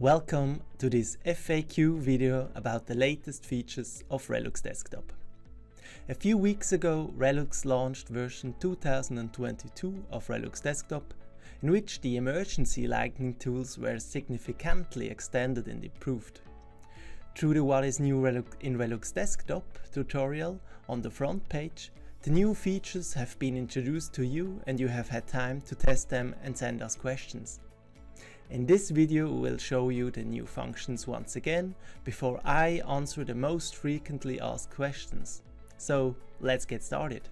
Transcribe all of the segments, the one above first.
Welcome to this FAQ video about the latest features of Relux Desktop. A few weeks ago Relux launched version 2022 of Relux Desktop in which the emergency lighting tools were significantly extended and improved. Through the What is New in Relux Desktop tutorial on the front page, the new features have been introduced to you and you have had time to test them and send us questions. In this video we'll show you the new functions once again before I answer the most frequently asked questions. So let's get started.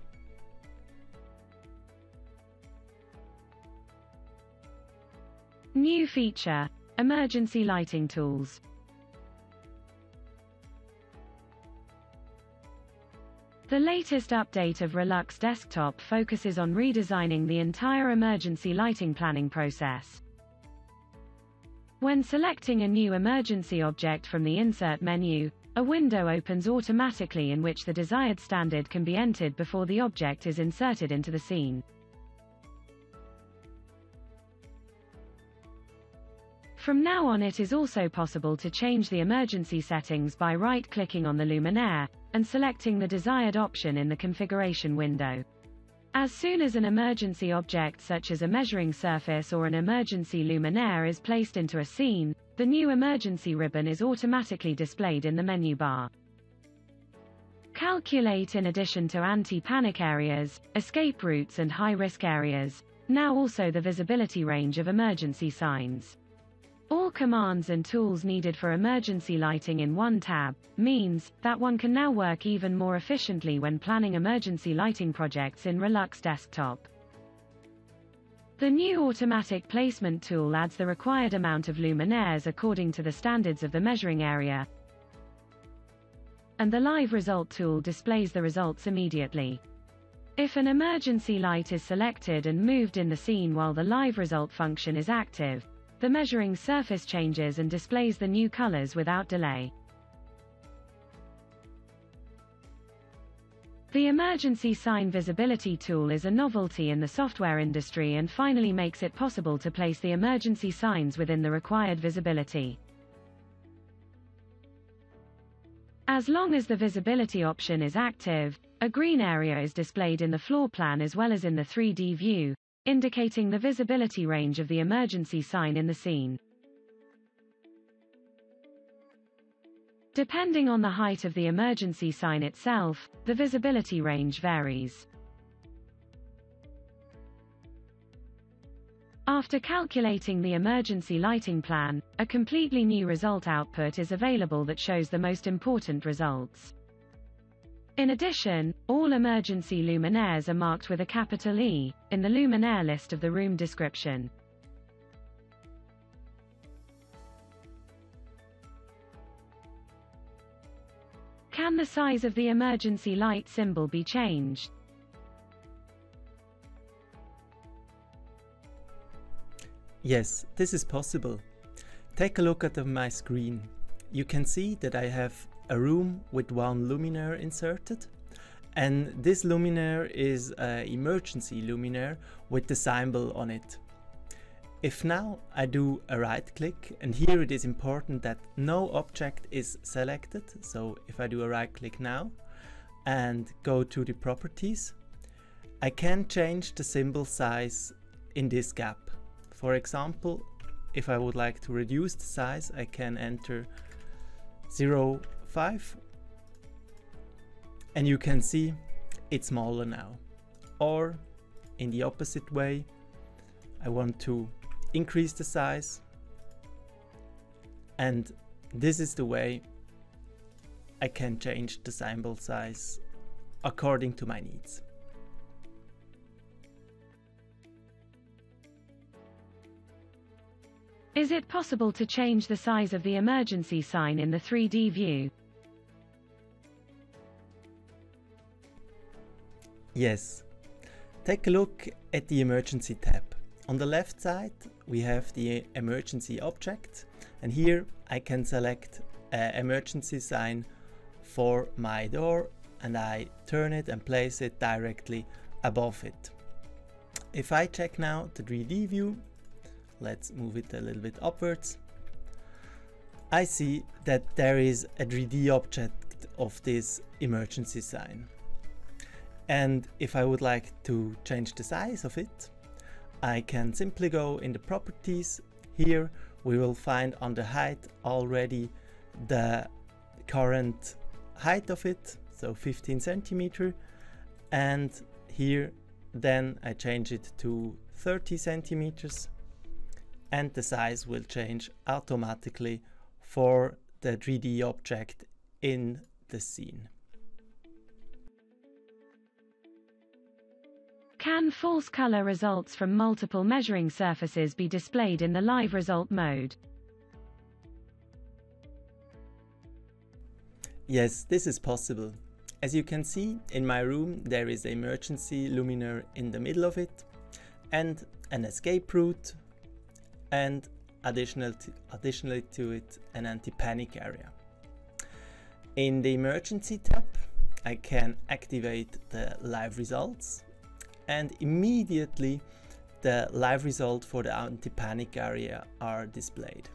New feature, emergency lighting tools. The latest update of Relux Desktop focuses on redesigning the entire emergency lighting planning process. When selecting a new emergency object from the Insert menu, a window opens automatically in which the desired standard can be entered before the object is inserted into the scene. From now on it is also possible to change the emergency settings by right-clicking on the luminaire, and selecting the desired option in the configuration window. As soon as an emergency object such as a measuring surface or an emergency luminaire is placed into a scene, the new emergency ribbon is automatically displayed in the menu bar. Calculate in addition to anti-panic areas, escape routes and high-risk areas, now also the visibility range of emergency signs. All commands and tools needed for emergency lighting in one tab means that one can now work even more efficiently when planning emergency lighting projects in Relux Desktop. The new automatic placement tool adds the required amount of luminaires according to the standards of the measuring area, and the live result tool displays the results immediately. If an emergency light is selected and moved in the scene while the live result function is active, the measuring surface changes and displays the new colors without delay. The emergency sign visibility tool is a novelty in the software industry and finally makes it possible to place the emergency signs within the required visibility. As long as the visibility option is active, a green area is displayed in the floor plan as well as in the 3D view, indicating the visibility range of the emergency sign in the scene. Depending on the height of the emergency sign itself, the visibility range varies. After calculating the emergency lighting plan, a completely new result output is available that shows the most important results. In addition, all emergency luminaires are marked with a capital E, in the luminaire list of the room description. Can the size of the emergency light symbol be changed? Yes, this is possible. Take a look at my screen. You can see that I have a room with one luminaire inserted and this luminaire is an emergency luminaire with the symbol on it. If now I do a right click and here it is important that no object is selected so if I do a right click now and go to the properties I can change the symbol size in this gap. For example if I would like to reduce the size I can enter 0 5 and you can see it's smaller now or in the opposite way I want to increase the size and this is the way I can change the symbol size according to my needs. Is it possible to change the size of the emergency sign in the 3D view? Yes. Take a look at the emergency tab. On the left side we have the emergency object and here I can select an emergency sign for my door and I turn it and place it directly above it. If I check now the 3D view, let's move it a little bit upwards, I see that there is a 3D object of this emergency sign. And if I would like to change the size of it, I can simply go in the properties. Here we will find on the height already the current height of it, so 15 centimeter. And here then I change it to 30 centimeters and the size will change automatically for the 3D object in the scene. Can false color results from multiple measuring surfaces be displayed in the live result mode? Yes, this is possible. As you can see, in my room there is an emergency luminaire in the middle of it and an escape route and additional additionally to it an anti-panic area. In the emergency tab I can activate the live results and immediately the live result for the anti-panic area are displayed.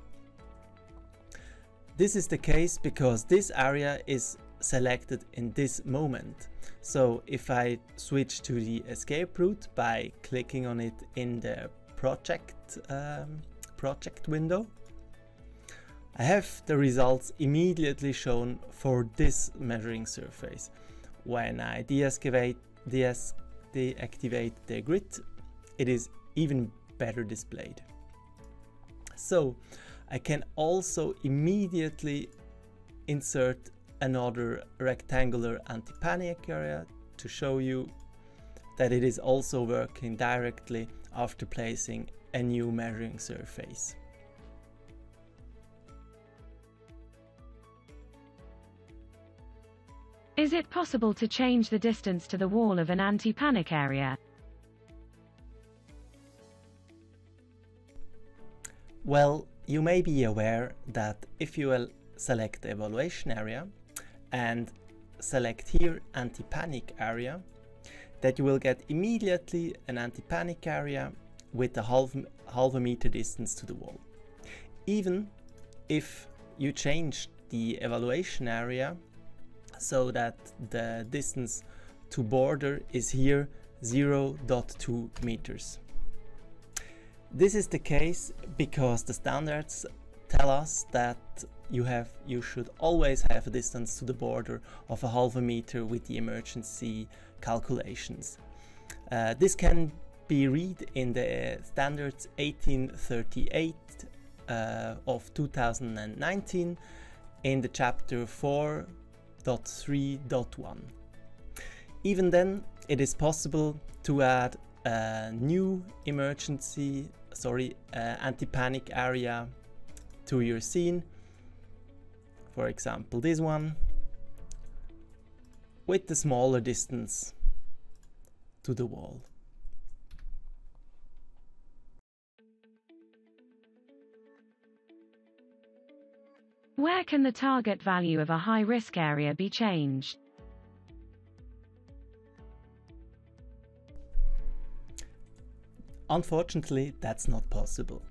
This is the case because this area is selected in this moment. So if I switch to the escape route by clicking on it in the project, um, project window, I have the results immediately shown for this measuring surface. When I deactivate, deactivate deactivate the grid, it is even better displayed. So I can also immediately insert another rectangular anti-panic area to show you that it is also working directly after placing a new measuring surface. Is it possible to change the distance to the wall of an anti-panic area? Well, you may be aware that if you will select the evaluation area and select here anti-panic area, that you will get immediately an anti-panic area with a half, half a meter distance to the wall. Even if you change the evaluation area so that the distance to border is here 0.2 meters. This is the case because the standards tell us that you have you should always have a distance to the border of a half a meter with the emergency calculations. Uh, this can be read in the standards 1838 uh, of 2019 in the chapter 4 1.3.1. Even then, it is possible to add a new emergency, sorry, uh, anti-panic area to your scene. For example, this one with the smaller distance to the wall. Where can the target value of a high-risk area be changed? Unfortunately, that's not possible.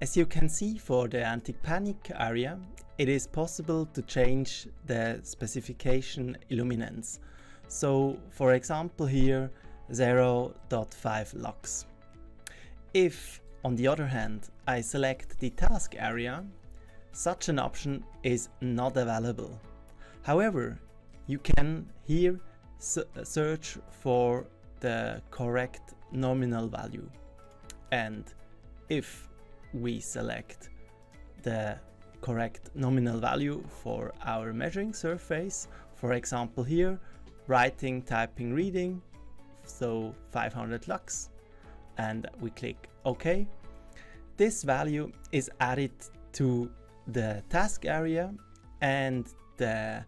As you can see for the anti-panic area, it is possible to change the specification illuminance. So, for example here, 0.5 lux. If, on the other hand, I select the task area such an option is not available. However, you can here uh, search for the correct nominal value. And if we select the correct nominal value for our measuring surface, for example here, writing, typing, reading, so 500 lux, and we click OK, this value is added to the task area and the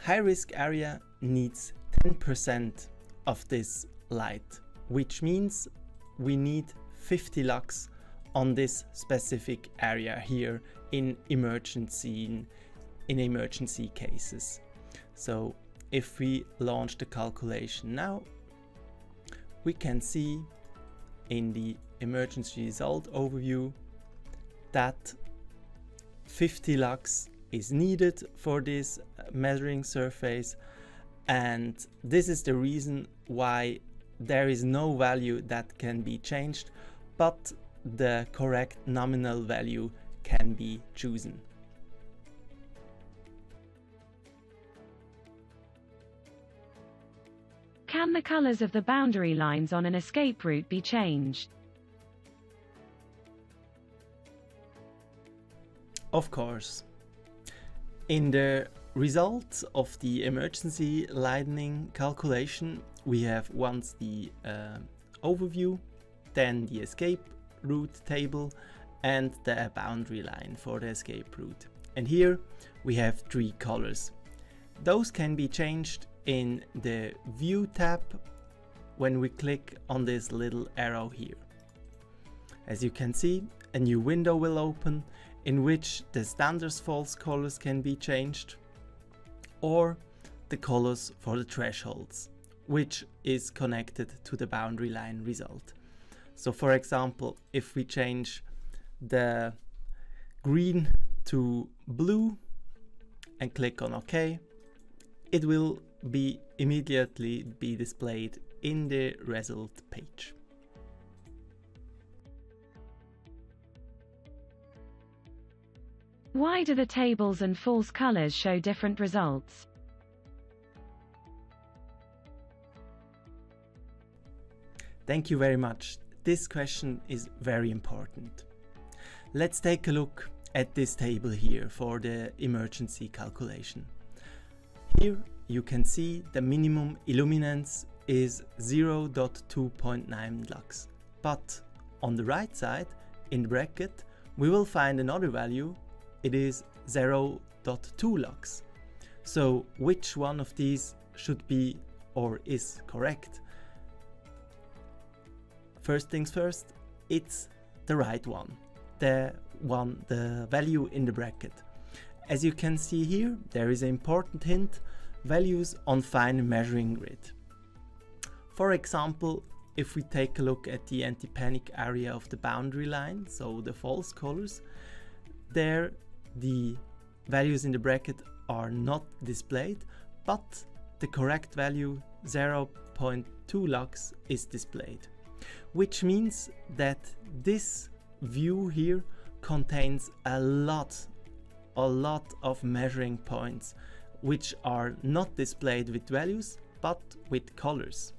high risk area needs 10% of this light, which means we need 50 lux on this specific area here in emergency in emergency cases. So if we launch the calculation now, we can see in the emergency result overview that 50 lux is needed for this uh, measuring surface and this is the reason why there is no value that can be changed but the correct nominal value can be chosen. Can the colors of the boundary lines on an escape route be changed? Of course. In the results of the emergency lightning calculation, we have once the uh, overview, then the escape route table, and the boundary line for the escape route. And here we have three colors. Those can be changed in the View tab when we click on this little arrow here. As you can see, a new window will open in which the standard false colors can be changed or the colors for the thresholds, which is connected to the boundary line result. So for example, if we change the green to blue and click on OK, it will be immediately be displayed in the result page. Why do the tables and false colors show different results? Thank you very much. This question is very important. Let's take a look at this table here for the emergency calculation. Here you can see the minimum illuminance is 0.2.9 lux. But on the right side, in bracket, we will find another value. It is 0.2 lux. So which one of these should be or is correct? First things first, it's the right one. The one, the value in the bracket. As you can see here, there is an important hint values on fine measuring grid. For example, if we take a look at the anti-panic area of the boundary line, so the false colors, there the values in the bracket are not displayed, but the correct value 0.2 lux is displayed, which means that this view here contains a lot, a lot of measuring points which are not displayed with values but with colors.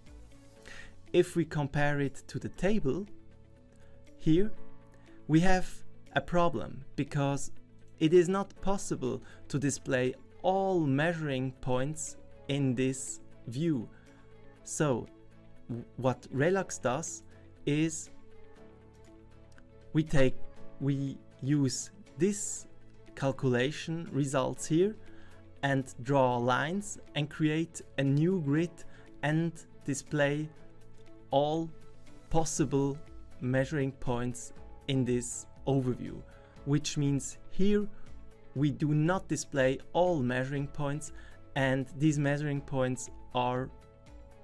If we compare it to the table, here we have a problem because it is not possible to display all measuring points in this view. So what Relux does is we take we use this calculation results here and draw lines and create a new grid and display all possible measuring points in this overview which means here we do not display all measuring points and these measuring points are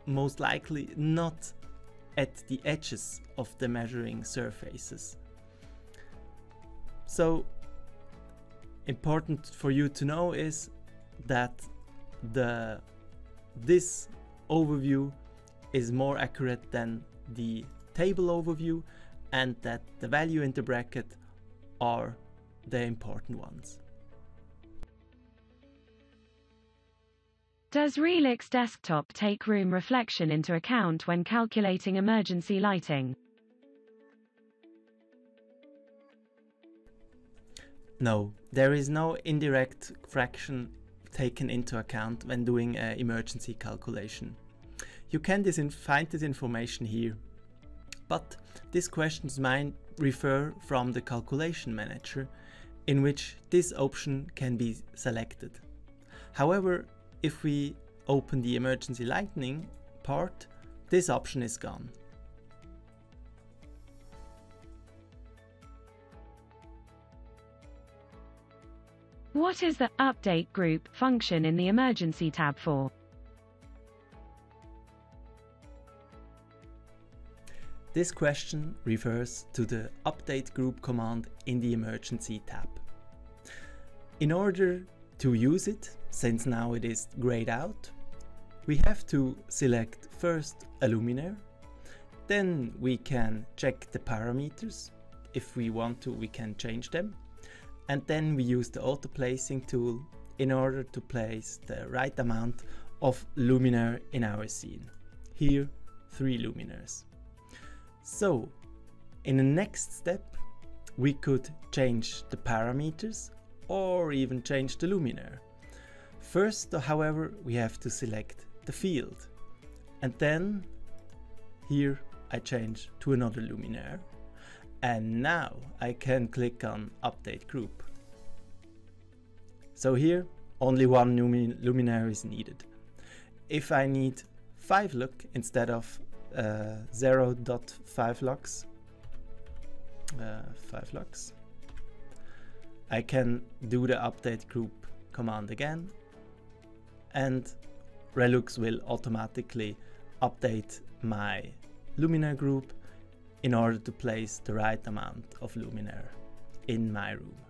most likely not at the edges of the measuring surfaces. So important for you to know is that the this overview is more accurate than the table overview and that the value in the bracket are the important ones. Does Relux Desktop take room reflection into account when calculating emergency lighting? No, there is no indirect fraction taken into account when doing an emergency calculation. You can find this information here, but these questions might refer from the calculation manager in which this option can be selected. However, if we open the emergency lightning part, this option is gone. What is the Update Group function in the Emergency tab for? This question refers to the update group command in the emergency tab. In order to use it, since now it is grayed out, we have to select first a luminaire, then we can check the parameters. If we want to, we can change them. And then we use the auto placing tool in order to place the right amount of luminaire in our scene. Here, three luminaires. So, in the next step, we could change the parameters or even change the luminaire. First, however, we have to select the field. And then here I change to another luminaire. And now I can click on update group. So here only one luminaire is needed. If I need 5 look instead of 0.5 lux, uh, 5 lux, I can do the update group command again and Relux will automatically update my luminaire group in order to place the right amount of luminaire in my room.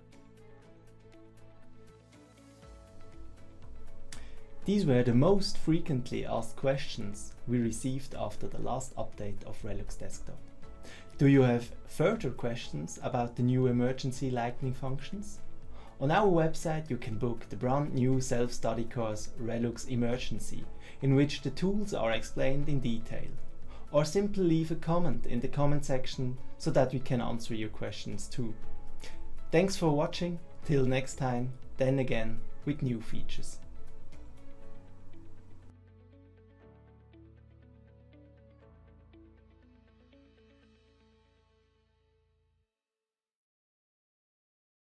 These were the most frequently asked questions we received after the last update of Relux Desktop. Do you have further questions about the new emergency lighting functions? On our website you can book the brand new self-study course Relux Emergency, in which the tools are explained in detail. Or simply leave a comment in the comment section so that we can answer your questions too. Thanks for watching, till next time, then again with new features.